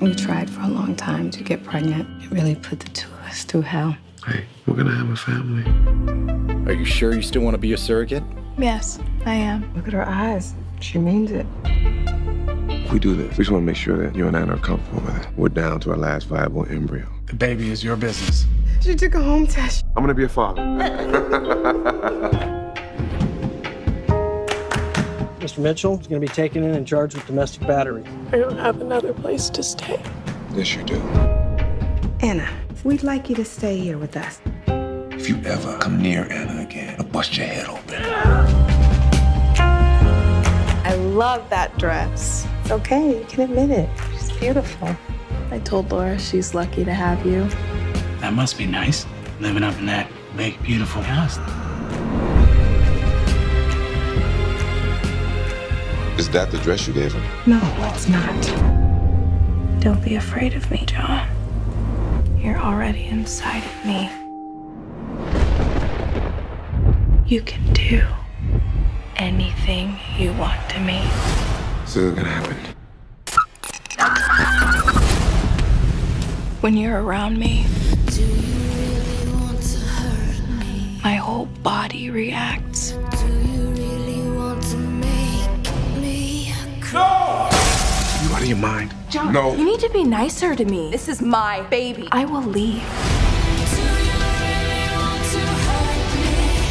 We tried for a long time to get pregnant. It really put the two of us through hell. Hey, we're gonna have a family. Are you sure you still want to be a surrogate? Yes, I am. Look at her eyes. She means it. If we do this, we just wanna make sure that you and Anna are comfortable with it. We're down to our last viable embryo. The baby is your business. She took a home test. I'm gonna be a father. Mr. Mitchell is going to be taken in and charged with domestic battery. I don't have another place to stay. yes, you do. Anna, we'd like you to stay here with us. If you ever come near Anna again, I'll bust your head open. I love that dress. It's okay. You can admit it. She's beautiful. I told Laura she's lucky to have you. That must be nice, living up in that big, beautiful house. Is that the dress you gave her? No, it's not. Don't be afraid of me, John. You're already inside of me. You can do anything you want to me. This isn't gonna happen. When you're around me, my whole body reacts. Of your mind? John, No. you need to be nicer to me. This is my baby. I will leave.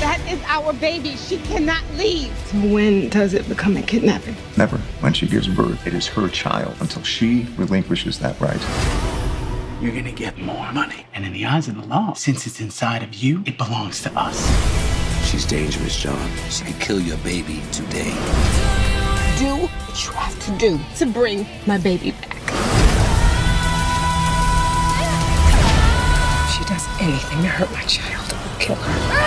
That is our baby. She cannot leave. When does it become a kidnapping? Never. When she gives birth, it is her child until she relinquishes that right. You're gonna get more money. And in the eyes of the law, since it's inside of you, it belongs to us. She's dangerous, John. She could kill your baby today. Do what you have to do to bring my baby back. If she does anything to hurt my child, I'll kill her.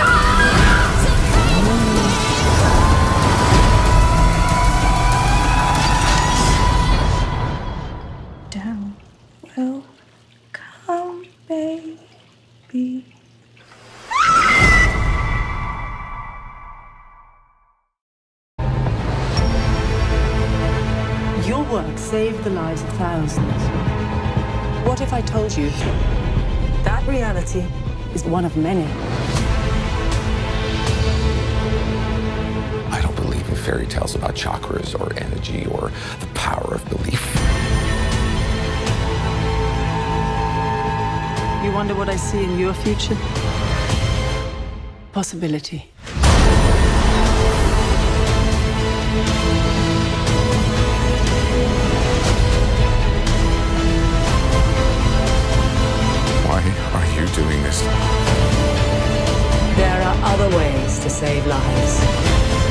Work saved the lives of thousands. What if I told you that reality is one of many? I don't believe in fairy tales about chakras or energy or the power of belief. You wonder what I see in your future? Possibility. to save lives.